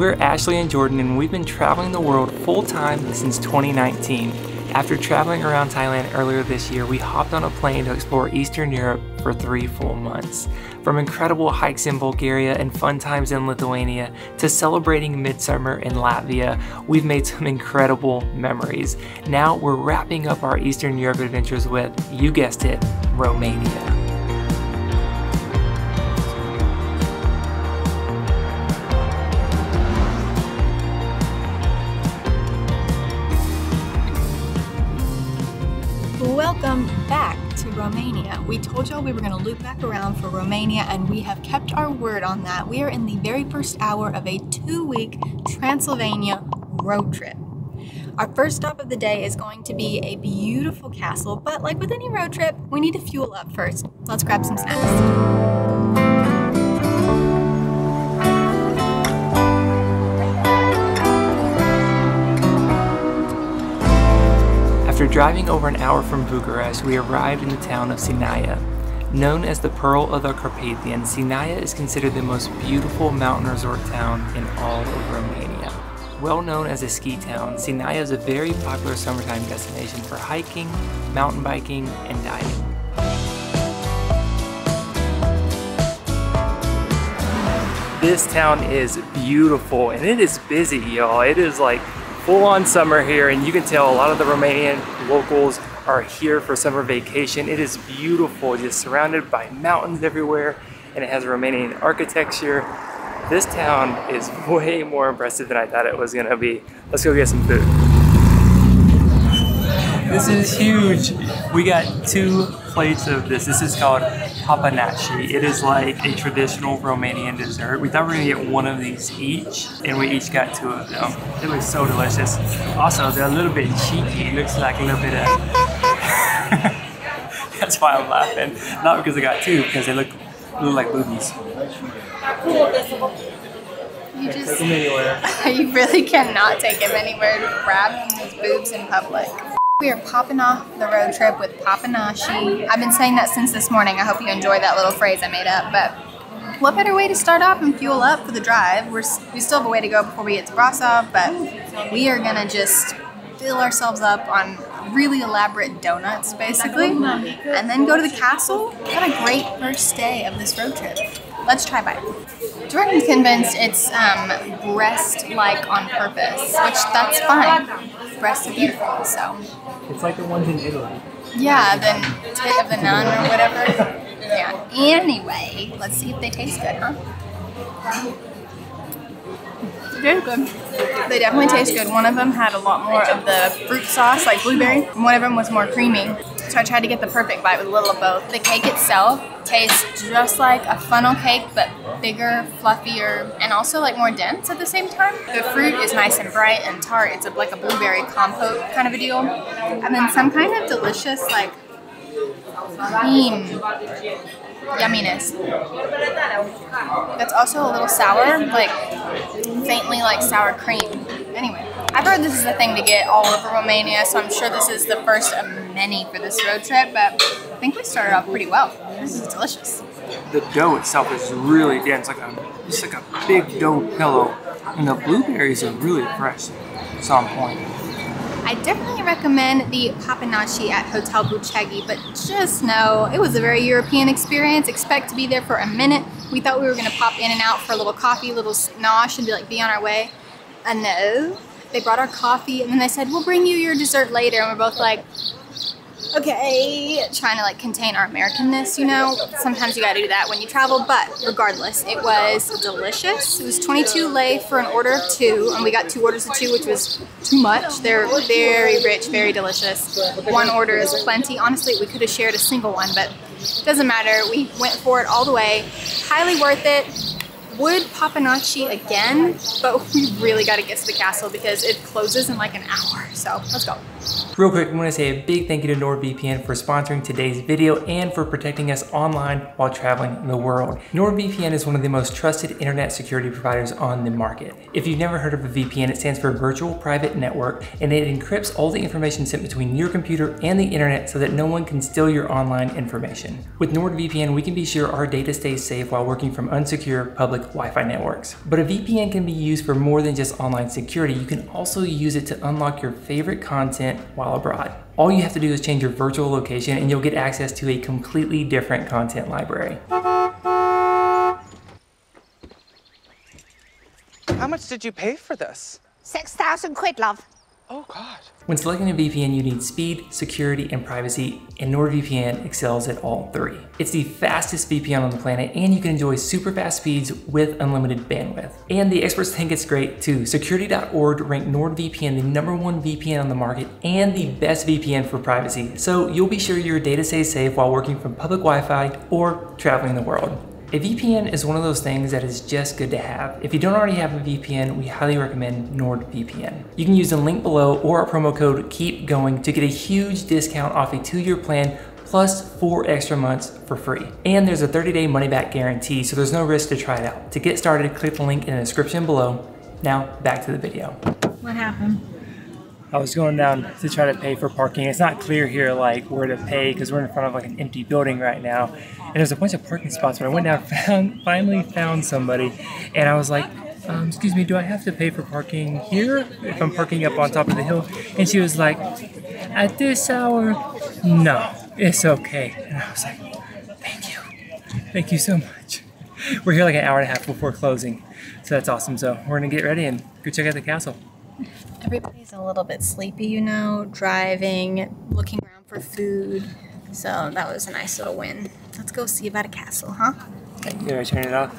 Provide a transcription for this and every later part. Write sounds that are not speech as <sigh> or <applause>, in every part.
We're Ashley and Jordan and we've been traveling the world full time since 2019. After traveling around Thailand earlier this year, we hopped on a plane to explore Eastern Europe for three full months. From incredible hikes in Bulgaria and fun times in Lithuania to celebrating midsummer in Latvia, we've made some incredible memories. Now we're wrapping up our Eastern Europe adventures with, you guessed it, Romania. Romania. We told y'all we were going to loop back around for Romania and we have kept our word on that. We are in the very first hour of a two-week Transylvania road trip. Our first stop of the day is going to be a beautiful castle, but like with any road trip, we need to fuel up first. Let's grab some snacks. Driving over an hour from Bucharest, we arrived in the town of Sinaia. Known as the Pearl of the Carpathians, Sinaia is considered the most beautiful mountain resort town in all of Romania. Well known as a ski town, Sinaia is a very popular summertime destination for hiking, mountain biking, and diving. This town is beautiful and it is busy, y'all. It is like full on summer here and you can tell a lot of the Romanian locals are here for summer vacation. It is beautiful, just surrounded by mountains everywhere and it has Romanian architecture. This town is <laughs> way more impressive than I thought it was gonna be. Let's go get some food. This is huge. We got two plates of this. This is called papanași. It is like a traditional Romanian dessert. We thought we were gonna get one of these each, and we each got two of them. It was so delicious. Also, they're a little bit cheeky. It looks like a little bit of. <laughs> That's why I'm laughing. Not because I got two, because they look, look like boobies. You just, Take them anywhere. <laughs> you really cannot take him anywhere to grab his boobs in public. We are popping off the road trip with Papanași. I've been saying that since this morning. I hope you enjoy that little phrase I made up. But what better way to start off and fuel up for the drive? We're, we still have a way to go before we get to Brasov, but we are gonna just fill ourselves up on really elaborate donuts, basically, and then go to the castle. What a great first day of this road trip. Let's try bite. Jordan's convinced it's um, breast-like on purpose, which that's fine. Breasts are beautiful, so It's like the ones in Italy. yeah. Then tit of the nun or whatever. <laughs> Yeah. Anyway, let's see if they taste good, huh? Very good. They definitely taste good. One of them had a lot more of the fruit sauce, like blueberry. One of them was more creamy. So I tried to get the perfect bite with a little of both. The cake itself tastes just like a funnel cake, but bigger, fluffier, and also like more dense at the same time. The fruit is nice and bright and tart. It's a, like a blueberry compote kind of a deal. And then some kind of delicious like cream yumminess. That's also a little sour, like faintly like sour cream. Anyway, I've heard this is a thing to get all over Romania, so I'm sure this is the first of many for this road trip, but I think we started off pretty well. This is delicious. The dough itself is really dense, like a it's like a big dough pillow, and the blueberries are really fresh. It's on point. I definitely recommend the Papanași at Hotel Bucegi, but just know it was a very European experience. Expect to be there for a minute. We thought we were gonna pop in and out for a little coffee, a little nosh, and be like be on our way. And no, they brought our coffee, and then they said we'll bring you your dessert later, and we're both like, okay, trying to like contain our Americanness, you know. Sometimes you gotta do that when you travel, but regardless, it was delicious. It was 22 lei for an order of two, and we got two orders of two, which was too much. They're very rich, very delicious. One order is plenty. Honestly, we could have shared a single one, but it doesn't matter. We went for it all the way. Highly worth it. Would Papanași again, but <laughs> we really got to get to the castle because it closes in like an hour. So let's go. Real quick, I want to say a big thank you to NordVPN for sponsoring today's video and for protecting us online while traveling the world. NordVPN is one of the most trusted internet security providers on the market. If you've never heard of a VPN, it stands for Virtual Private Network, and it encrypts all the information sent between your computer and the internet so that no one can steal your online information. With NordVPN, we can be sure our data stays safe while working from unsecure public Wi-Fi networks. But a VPN can be used for more than just online security. You can also use it to unlock your favorite content while abroad. All you have to do is change your virtual location and you'll get access to a completely different content library. How much did you pay for this? 6,000 quid, love. Oh, God. When selecting a VPN, you need speed, security, and privacy, and NordVPN excels at all three. It's the fastest VPN on the planet, and you can enjoy super fast speeds with unlimited bandwidth. And the experts think it's great too. Security.org ranked NordVPN the number one VPN on the market and the best VPN for privacy. So you'll be sure your data stays safe while working from public Wi-Fi or traveling the world. A VPN is one of those things that is just good to have. If you don't already have a VPN, we highly recommend NordVPN. You can use the link below or our promo code KEEP GOING to get a huge discount off a two-year plan plus four extra months for free. And there's a 30-day money-back guarantee, so there's no risk to try it out. To get started, click the link in the description below. Now, back to the video. What happened? I was going down to try to pay for parking. It's not clear here like where to pay because we're in front of like an empty building right now. And there's a bunch of parking spots, but I went down, <laughs> found, finally found somebody, and I was like, um, excuse me, do I have to pay for parking here if I'm parking up on top of the hill? And she was like, at this hour, no, it's okay. And I was like, thank you. Thank you so much. <laughs> We're here like an hour and a half before closing. So that's awesome. So we're to get ready and go check out the castle. Everybody's a little bit sleepy, you know, driving, looking around for food. So that was a nice little win. Let's go see about a castle, huh? Did I turn it off?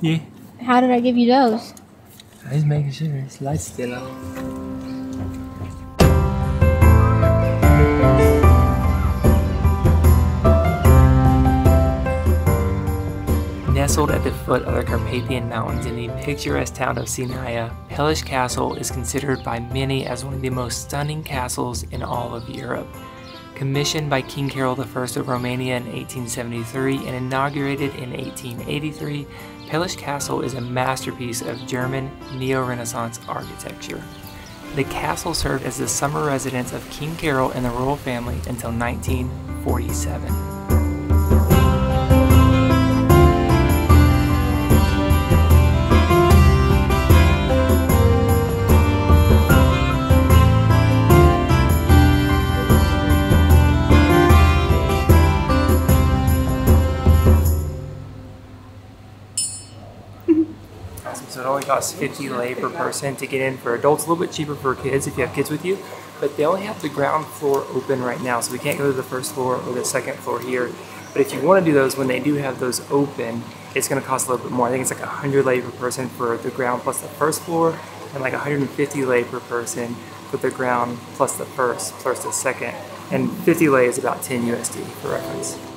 Yeah. How did I give you those? I was making sure his light's still on. Nestled at the foot of the Carpathian Mountains in the picturesque town of Sinaia, Peleș Castle is considered by many as one of the most stunning castles in all of Europe. Commissioned by King Carol I of Romania in 1873 and inaugurated in 1883, Peleș Castle is a masterpiece of German Neo-Renaissance architecture. The castle served as the summer residence of King Carol and the royal family until 1947. It only costs 50 lei per person to get in for adults, a little bit cheaper for kids if you have kids with you. But they only have the ground floor open right now, so we can't go to the first floor or the second floor here. But if you want to do those, when they do have those open, it's going to cost a little bit more. I think it's like 100 lei per person for the ground plus the first floor, and like 150 lei per person for the ground plus the first plus the second. And 50 lei is about 10 USD for reference.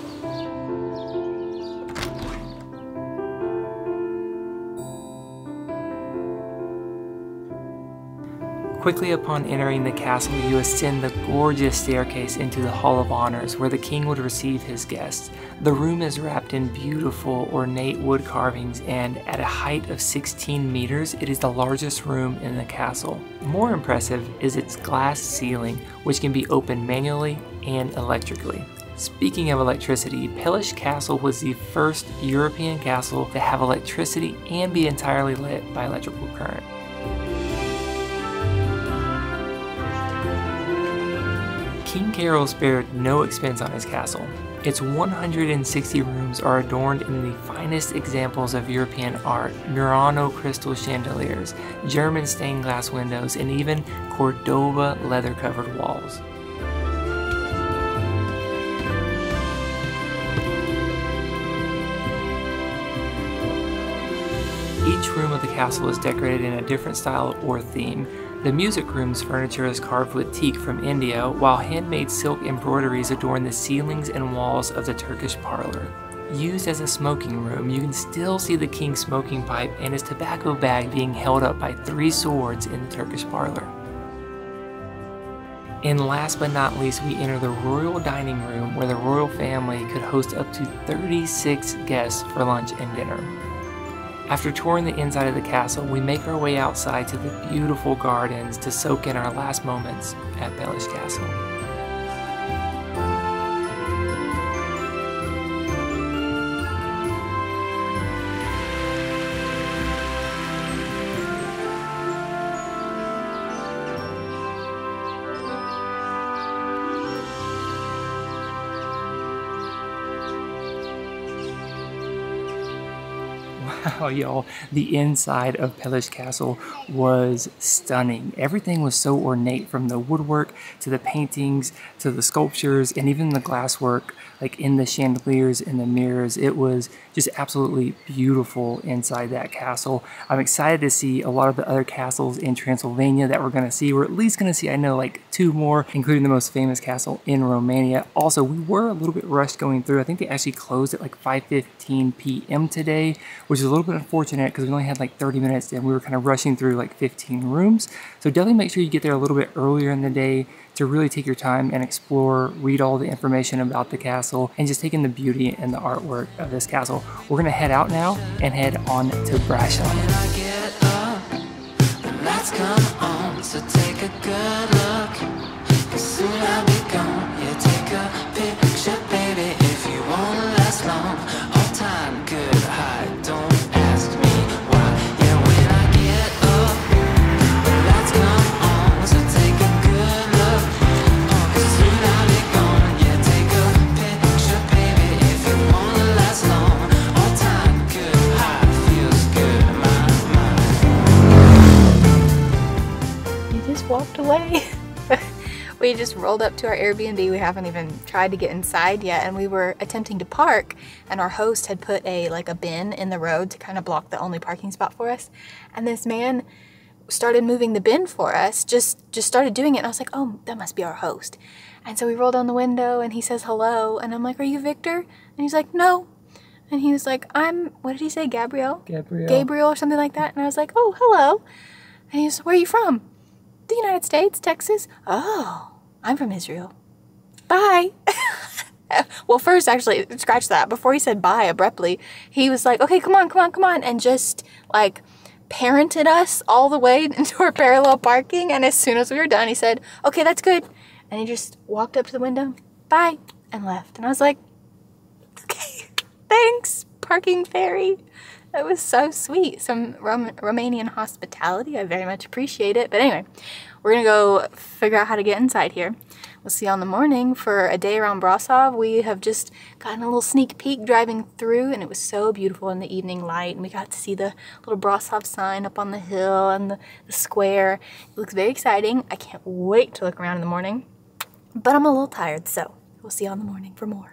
Quickly upon entering the castle, you ascend the gorgeous staircase into the Hall of Honors where the king would receive his guests. The room is wrapped in beautiful, ornate wood carvings, and at a height of 16 meters, it is the largest room in the castle. More impressive is its glass ceiling, which can be opened manually and electrically. Speaking of electricity, Peleș Castle was the first European castle to have electricity and be entirely lit by electrical current. King Carol spared no expense on his castle. Its 160 rooms are adorned in the finest examples of European art Murano crystal chandeliers, German stained glass windows, and even Cordoba leather covered walls. Each room of the castle is decorated in a different style or theme. The music room's furniture is carved with teak from India, while handmade silk embroideries adorn the ceilings and walls of the Turkish parlor. Used as a smoking room, you can still see the king's smoking pipe and his tobacco bag being held up by three swords in the Turkish parlor. And last but not least, we enter the royal dining room where the royal family could host up to 36 guests for lunch and dinner. After touring the inside of the castle, we make our way outside to the beautiful gardens to soak in our last moments at Peleș Castle. Wow, <laughs> y'all, the inside of Peleș Castle was stunning. Everything was so ornate from the woodwork to the paintings to the sculptures and even the glasswork, like in the chandeliers and the mirrors. It was just absolutely beautiful inside that castle. I'm excited to see a lot of the other castles in Transylvania that we're going to see. We're at least going to see, I know, like two more, including the most famous castle in Romania. Also, we were a little bit rushed going through. I think they actually closed at like 5.15 p.m. today, which is little bit unfortunate because we only had like 30 minutes and we were kind of rushing through like 15 rooms. So definitely make sure you get there a little bit earlier in the day to really take your time and explore, read all the information about the castle, and just take in the beauty and the artwork of this castle. We're gonna head out now and head on to Brasov. Just rolled up to our Airbnb. We haven't even tried to get inside yet and we were attempting to park and our host had put a like a bin in the road to kind of block the only parking spot for us. And this man started moving the bin for us, just just started doing it and I was like, "Oh, that must be our host." And so we rolled down the window and he says hello and I'm like, "Are you Victor?" And he's like, "No." And he was like, "I'm what did he say? Gabrielle?" Gabrielle. Gabriel or something like that. And I was like, "Oh, hello." And he was, "Where are you from?" The United States, Texas? Oh, I'm from Israel. Bye. <laughs> well, first, actually, scratch that. Before he said bye abruptly, he was like, okay, come on, come on, come on. And just like parented us all the way <laughs> into our parallel parking. And as soon as we were done, he said, okay, that's good. And he just walked up to the window, bye, and left. And I was like, okay, <laughs> thanks, parking fairy. That was so sweet. Some Rom Romanian hospitality. I very much appreciate it. But anyway, we're going to go figure out how to get inside here. We'll see you on the morning for a day around Brasov. We have just gotten a little sneak peek driving through and it was so beautiful in the evening light. And we got to see the little Brasov sign up on the hill and the, the square. It looks very exciting. I can't wait to look around in the morning. But I'm a little tired, so we'll see you on the morning for more.